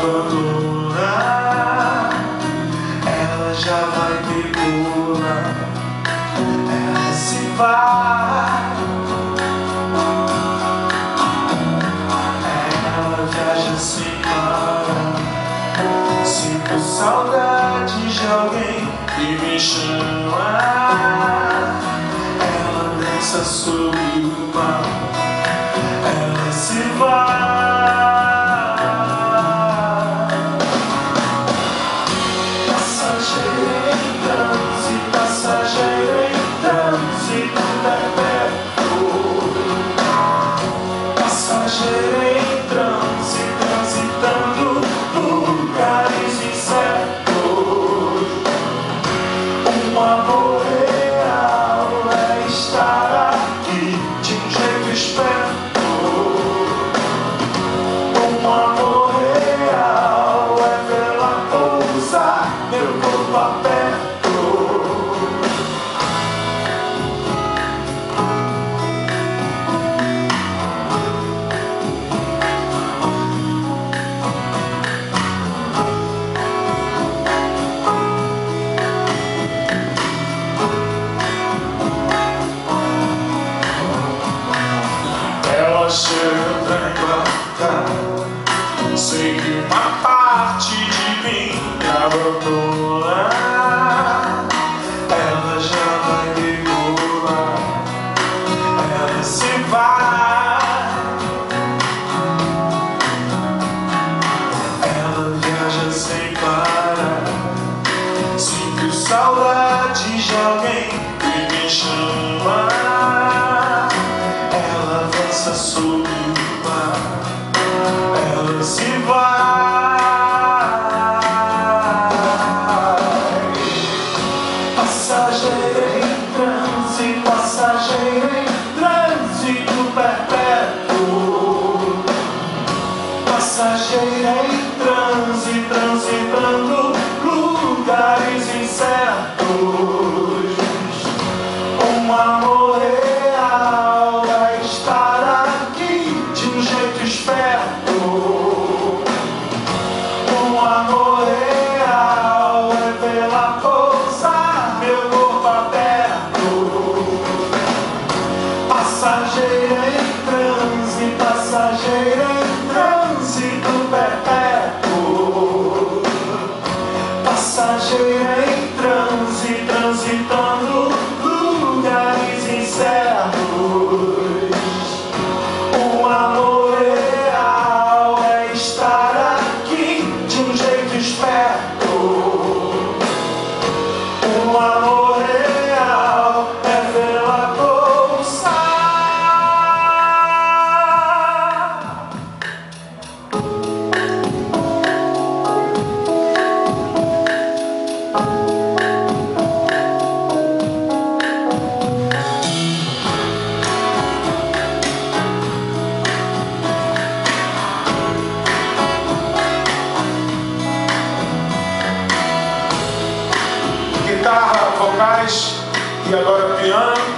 me. Ela já vai decolar. Ela se vai. Ela viaja sem parar. Sinto saudade de alguém que me chama. Ela dança sobre o mar. Em quarta Sei que uma parte de mim abandona mar, ela se vai. Passageira em trânsito, passageira em trânsito perpétuo. Passageira em trânsito, transitando lugares incertos. Um amor E agora piano.